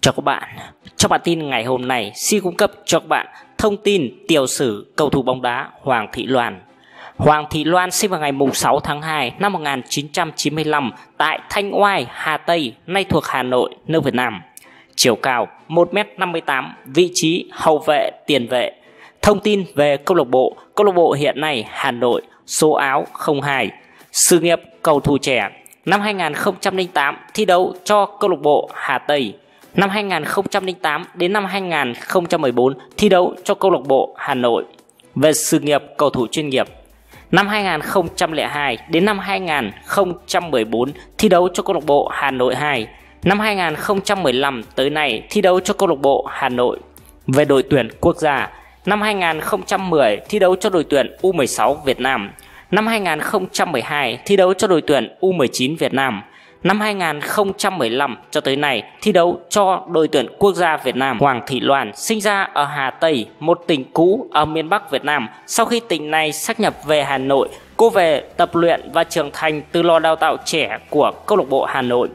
Chào các bạn, trong bản tin ngày hôm nay xin cung cấp cho các bạn thông tin tiểu sử cầu thủ bóng đá Hoàng Thị Loan. Hoàng Thị Loan sinh vào ngày 6 tháng 2 năm 1995 tại Thanh Oai, Hà Tây, nay thuộc Hà Nội, nước Việt Nam. Chiều cao 1m58, vị trí hậu vệ, tiền vệ. Thông tin về câu lạc bộ, câu lạc bộ hiện nay Hà Nội, số áo 02. Sự nghiệp cầu thủ trẻ, năm 2008 thi đấu cho câu lạc bộ Hà Tây. Năm 2008 đến năm 2014 thi đấu cho câu lạc bộ Hà Nội. Về sự nghiệp cầu thủ chuyên nghiệp, năm 2002 đến năm 2014 thi đấu cho câu lạc bộ Hà Nội 2. Năm 2015 tới nay thi đấu cho câu lạc bộ Hà Nội. Về đội tuyển quốc gia, năm 2010 thi đấu cho đội tuyển U16 Việt Nam. Năm 2012 thi đấu cho đội tuyển U19 Việt Nam. Năm 2015 cho tới nay thi đấu cho đội tuyển quốc gia Việt Nam. Hoàng Thị Loan sinh ra ở Hà Tây, một tỉnh cũ ở miền Bắc Việt Nam. Sau khi tỉnh này xác nhập về Hà Nội, cô về tập luyện và trưởng thành từ lò đào tạo trẻ của câu lạc bộ Hà Nội.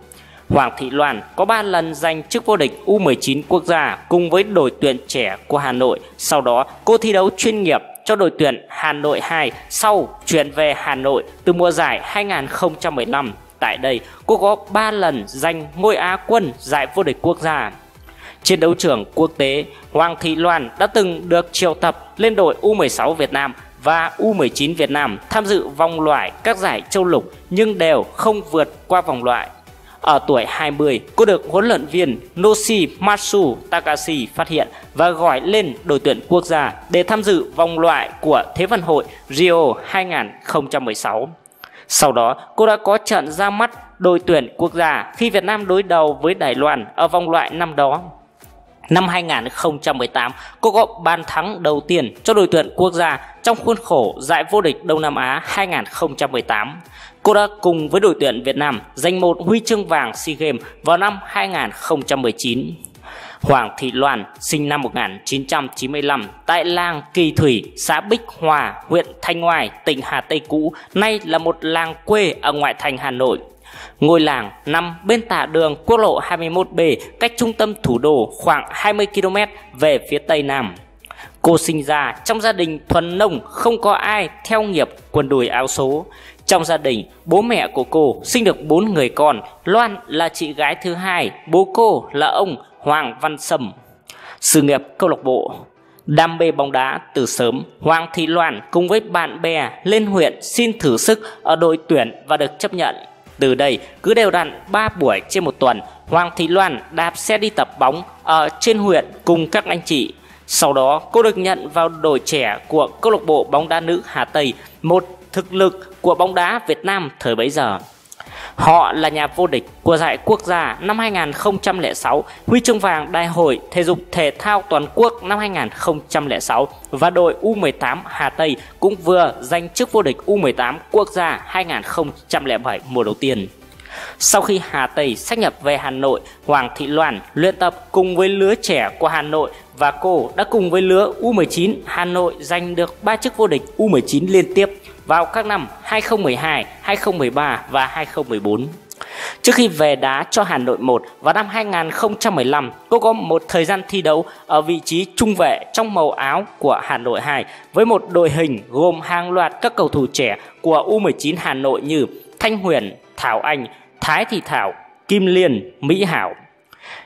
Hoàng Thị Loan có 3 lần giành chức vô địch U19 quốc gia cùng với đội tuyển trẻ của Hà Nội. Sau đó, cô thi đấu chuyên nghiệp cho đội tuyển Hà Nội 2 sau chuyển về Hà Nội từ mùa giải 2015. Tại đây, cô có 3 lần giành ngôi Á quân giải vô địch quốc gia. Trên đấu trường quốc tế, Hoàng Thị Loan đã từng được triệu tập lên đội U16 Việt Nam và U19 Việt Nam tham dự vòng loại các giải châu lục nhưng đều không vượt qua vòng loại. Ở tuổi 20, cô được huấn luyện viên Noshi Matsu Takashi phát hiện và gọi lên đội tuyển quốc gia để tham dự vòng loại của Thế vận hội Rio 2016. Sau đó, cô đã có trận ra mắt đội tuyển quốc gia khi Việt Nam đối đầu với Đài Loan ở vòng loại năm đó. Năm 2018, cô có bàn thắng đầu tiên cho đội tuyển quốc gia trong khuôn khổ giải vô địch Đông Nam Á 2018. Cô đã cùng với đội tuyển Việt Nam giành một huy chương vàng SEA Games vào năm 2019. Hoàng Thị Loan sinh năm 1995 tại làng Kỳ Thủy, xã Bích Hòa, huyện Thanh Oai, tỉnh Hà Tây cũ, nay là một làng quê ở ngoại thành Hà Nội. Ngôi làng nằm bên tả đường quốc lộ 21B, cách trung tâm thủ đô khoảng 20 km về phía tây nam. Cô sinh ra trong gia đình thuần nông, không có ai theo nghiệp quần đùi áo số. Trong gia đình, bố mẹ của cô sinh được 4 người con, Loan là chị gái thứ hai, bố cô là ông Hoàng Văn Sâm. Sự nghiệp câu lạc bộ Đam mê bóng đá từ sớm, Hoàng Thị Loan cùng với bạn bè lên huyện xin thử sức ở đội tuyển và được chấp nhận. Từ đây, cứ đều đặn 3 buổi trên một tuần, Hoàng Thị Loan đạp xe đi tập bóng ở trên huyện cùng các anh chị. Sau đó, cô được nhận vào đội trẻ của câu lạc bộ bóng đá nữ Hà Tây, một thực lực của bóng đá Việt Nam thời bấy giờ. Họ là nhà vô địch của giải quốc gia năm 2006, huy chương vàng Đại hội Thể dục Thể thao Toàn quốc năm 2006 và đội U18 Hà Tây cũng vừa giành chức vô địch U18 quốc gia 2007 mùa đầu tiên. Sau khi Hà Tây xác nhập về Hà Nội, Hoàng Thị Loan luyện tập cùng với lứa trẻ của Hà Nội và cô đã cùng với lứa U19 Hà Nội giành được 3 chức vô địch U19 liên tiếp vào các năm 2012, 2013 và 2014. Trước khi về đá cho Hà Nội 1 vào năm 2015, cô có một thời gian thi đấu ở vị trí trung vệ trong màu áo của Hà Nội 2 với một đội hình gồm hàng loạt các cầu thủ trẻ của U19 Hà Nội như Thanh Huyền, Thảo Anh, Thái Thị Thảo, Kim Liên, Mỹ Hảo.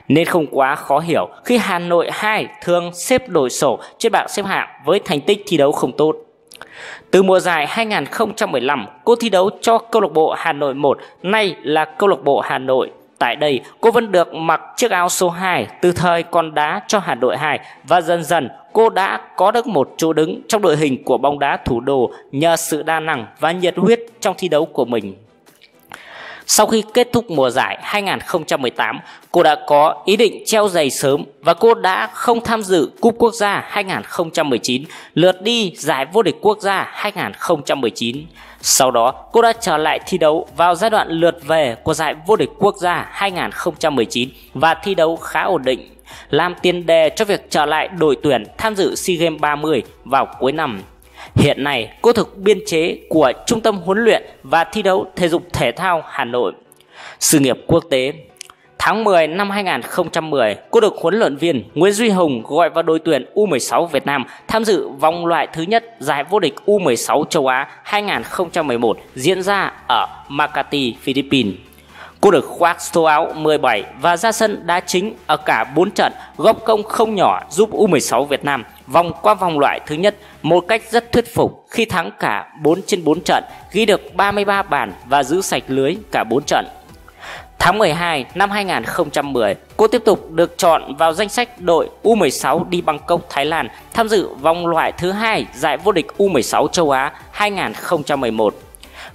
Nên không quá khó hiểu khi Hà Nội 2 thường xếp đổi sổ trên bảng xếp hạng với thành tích thi đấu không tốt. Từ mùa giải 2015, cô thi đấu cho câu lạc bộ Hà Nội 1, nay là câu lạc bộ Hà Nội. Tại đây, cô vẫn được mặc chiếc áo số 2 từ thời còn đá cho Hà Nội 2 và dần dần cô đã có được một chỗ đứng trong đội hình của bóng đá thủ đô nhờ sự đa năng và nhiệt huyết trong thi đấu của mình. Sau khi kết thúc mùa giải 2018, cô đã có ý định treo giày sớm và cô đã không tham dự Cúp Quốc gia 2019, lượt đi giải vô địch quốc gia 2019. Sau đó, cô đã trở lại thi đấu vào giai đoạn lượt về của giải vô địch quốc gia 2019 và thi đấu khá ổn định, làm tiền đề cho việc trở lại đội tuyển tham dự SEA Games 30 vào cuối năm Hiện nay, cô thực biên chế của Trung tâm huấn luyện và thi đấu thể dục thể thao Hà Nội. Sự nghiệp quốc tế Tháng 10 năm 2010, cô được huấn luyện viên Nguyễn Duy Hùng gọi vào đội tuyển U16 Việt Nam tham dự vòng loại thứ nhất giải vô địch U16 châu Á 2011 diễn ra ở Makati, Philippines. Cô được khoác số áo 17 và ra sân đá chính ở cả 4 trận, góp công không nhỏ giúp U16 Việt Nam vòng qua vòng loại thứ nhất một cách rất thuyết phục khi thắng cả 4 trên 4 trận, ghi được 33 bàn và giữ sạch lưới cả 4 trận. Tháng 12 năm 2010, cô tiếp tục được chọn vào danh sách đội U16 đi Bangkok, Thái Lan tham dự vòng loại thứ hai giải vô địch U16 châu Á 2011.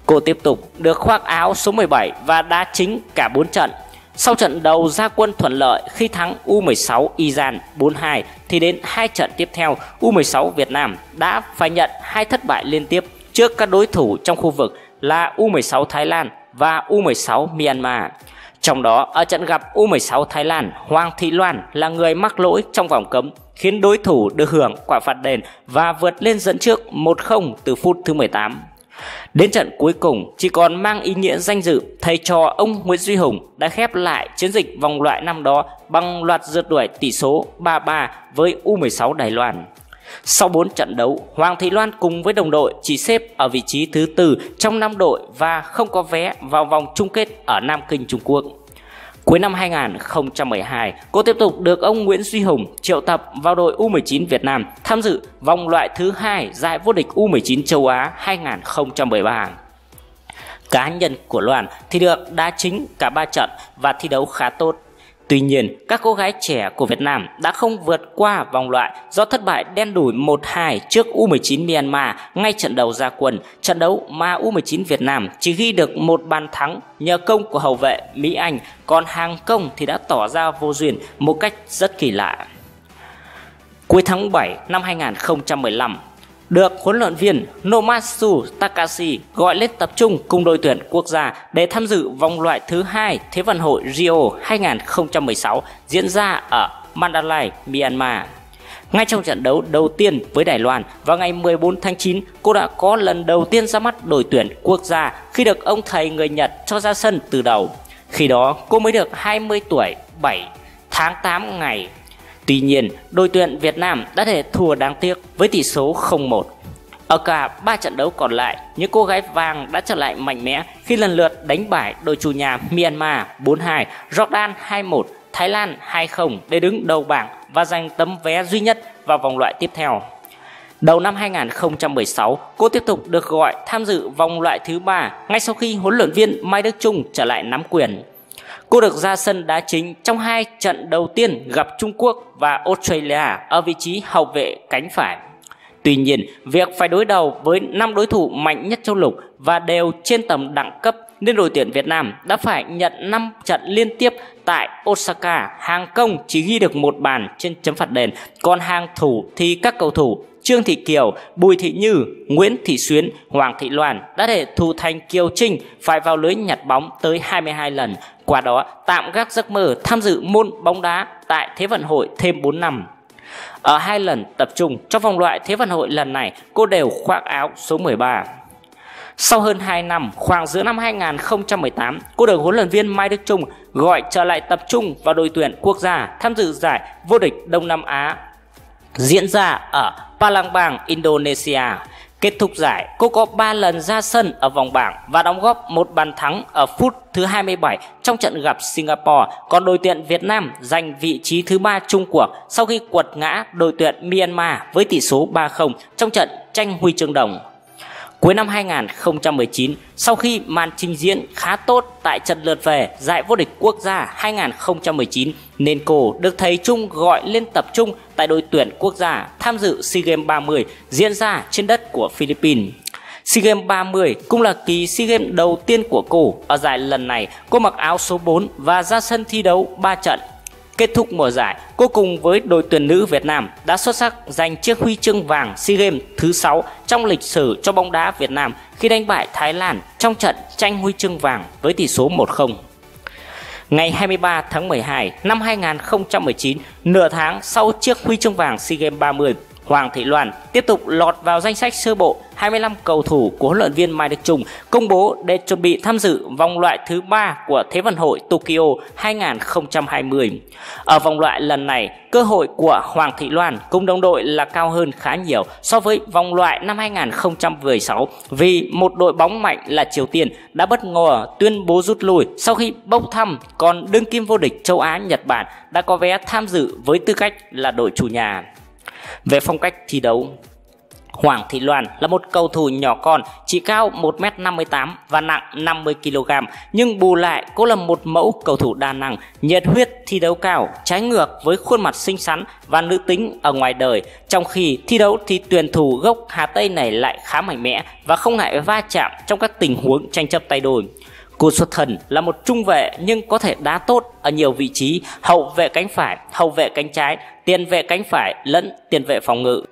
Cô tiếp tục được khoác áo số 17 và đá chính cả 4 trận. Sau trận đầu ra quân thuận lợi khi thắng U16 Iran 4-2 thì đến hai trận tiếp theo U16 Việt Nam đã phải nhận hai thất bại liên tiếp trước các đối thủ trong khu vực là U16 Thái Lan và U16 Myanmar. Trong đó, ở trận gặp U16 Thái Lan, Hoàng Thị Loan là người mắc lỗi trong vòng cấm, khiến đối thủ được hưởng quả phạt đền và vượt lên dẫn trước 1-0 từ phút thứ 18. Đến trận cuối cùng chỉ còn mang ý nghĩa danh dự, thầy trò ông Nguyễn Duy Hùng đã khép lại chiến dịch vòng loại năm đó bằng loạt rượt đuổi tỷ số 3-3 với U16 Đài Loan. Sau 4 trận đấu, Hoàng Thị Loan cùng với đồng đội chỉ xếp ở vị trí thứ tư trong năm đội và không có vé vào vòng chung kết ở Nam Kinh Trung Quốc. Cuối năm 2012, cô tiếp tục được ông Nguyễn Duy Hùng triệu tập vào đội U19 Việt Nam tham dự vòng loại thứ hai giải vô địch U19 châu Á 2013. Cá nhân của Loan thì được đá chính cả ba trận và thi đấu khá tốt Tuy nhiên, các cô gái trẻ của Việt Nam đã không vượt qua vòng loại do thất bại đen đủi 1-2 trước U19 Myanmar ngay trận đầu ra quân, trận đấu mà U19 Việt Nam chỉ ghi được một bàn thắng nhờ công của hậu vệ Mỹ Anh, còn hàng công thì đã tỏ ra vô duyên một cách rất kỳ lạ. Cuối tháng 7 năm 2015, được huấn luyện viên Nomatsu Takashi gọi lên tập trung cùng đội tuyển quốc gia để tham dự vòng loại thứ hai Thế vận hội Rio 2016 diễn ra ở Mandalay, Myanmar. Ngay trong trận đấu đầu tiên với Đài Loan vào ngày 14 tháng 9, cô đã có lần đầu tiên ra mắt đội tuyển quốc gia khi được ông thầy người Nhật cho ra sân từ đầu. Khi đó, cô mới được 20 tuổi 7 tháng 8 ngày Tuy nhiên, đội tuyển Việt Nam đã để thua đáng tiếc với tỷ số 0-1. Ở cả 3 trận đấu còn lại, những cô gái vàng đã trở lại mạnh mẽ khi lần lượt đánh bại đội chủ nhà Myanmar 4-2, Jordan 2-1, Thái Lan 2-0 để đứng đầu bảng và giành tấm vé duy nhất vào vòng loại tiếp theo. Đầu năm 2016, cô tiếp tục được gọi tham dự vòng loại thứ ba ngay sau khi huấn luyện viên Mai Đức Trung trở lại nắm quyền. Cô được ra sân đá chính trong hai trận đầu tiên gặp Trung Quốc và Australia ở vị trí hậu vệ cánh phải. Tuy nhiên, việc phải đối đầu với năm đối thủ mạnh nhất châu lục và đều trên tầm đẳng cấp nên đội tuyển Việt Nam đã phải nhận 5 trận liên tiếp tại Osaka. Hàng công chỉ ghi được một bàn trên chấm phạt đền, còn hàng thủ thì các cầu thủ Trương Thị Kiều, Bùi Thị Như, Nguyễn Thị Xuyến, Hoàng Thị Loan đã để thủ thành Kiều Trinh phải vào lưới nhặt bóng tới 22 lần, qua đó tạm gác giấc mơ tham dự môn bóng đá tại Thế vận hội thêm 4 năm. Ở hai lần tập trung trong vòng loại Thế vận hội lần này, cô đều khoác áo số 13. Sau hơn 2 năm, khoảng giữa năm 2018, cô được huấn luyện viên Mai Đức Trung gọi trở lại tập trung vào đội tuyển quốc gia tham dự giải vô địch Đông Nam Á diễn ra ở Palembang, Indonesia. Kết thúc giải, cô có 3 lần ra sân ở vòng bảng và đóng góp một bàn thắng ở phút thứ 27 trong trận gặp Singapore. Còn đội tuyển Việt Nam giành vị trí thứ ba chung cuộc sau khi quật ngã đội tuyển Myanmar với tỷ số 3-0 trong trận tranh huy chương đồng. Cuối năm 2019, sau khi màn trình diễn khá tốt tại trận lượt về giải vô địch quốc gia 2019 nên cô được thầy Trung gọi lên tập trung tại đội tuyển quốc gia tham dự SEA Games 30 diễn ra trên đất của Philippines. SEA Games 30 cũng là kỳ SEA Games đầu tiên của cô. Ở giải lần này, cô mặc áo số 4 và ra sân thi đấu 3 trận Kết thúc mùa giải, cô cùng với đội tuyển nữ Việt Nam đã xuất sắc giành chiếc huy chương vàng SEA Games thứ 6 trong lịch sử cho bóng đá Việt Nam khi đánh bại Thái Lan trong trận tranh huy chương vàng với tỷ số 1-0. Ngày 23 tháng 12 năm 2019, nửa tháng sau chiếc huy chương vàng SEA Games 30, Hoàng Thị Loan tiếp tục lọt vào danh sách sơ bộ 25 cầu thủ của huấn luyện viên Mai Đức Chung công bố để chuẩn bị tham dự vòng loại thứ 3 của Thế vận hội Tokyo 2020. Ở vòng loại lần này, cơ hội của Hoàng Thị Loan cùng đồng đội là cao hơn khá nhiều so với vòng loại năm 2016 vì một đội bóng mạnh là Triều Tiên đã bất ngờ tuyên bố rút lui sau khi bốc thăm còn đương kim vô địch châu Á Nhật Bản đã có vé tham dự với tư cách là đội chủ nhà. Về phong cách thi đấu, Hoàng Thị Loan là một cầu thủ nhỏ con, chỉ cao 1m58 và nặng 50kg, nhưng bù lại cô là một mẫu cầu thủ đa năng, nhiệt huyết thi đấu cao, trái ngược với khuôn mặt xinh xắn và nữ tính ở ngoài đời. Trong khi thi đấu thì tuyển thủ gốc Hà Tây này lại khá mạnh mẽ và không ngại va chạm trong các tình huống tranh chấp tay đôi. Cú xuất thần là một trung vệ nhưng có thể đá tốt ở nhiều vị trí hậu vệ cánh phải, hậu vệ cánh trái, tiền vệ cánh phải lẫn tiền vệ phòng ngự.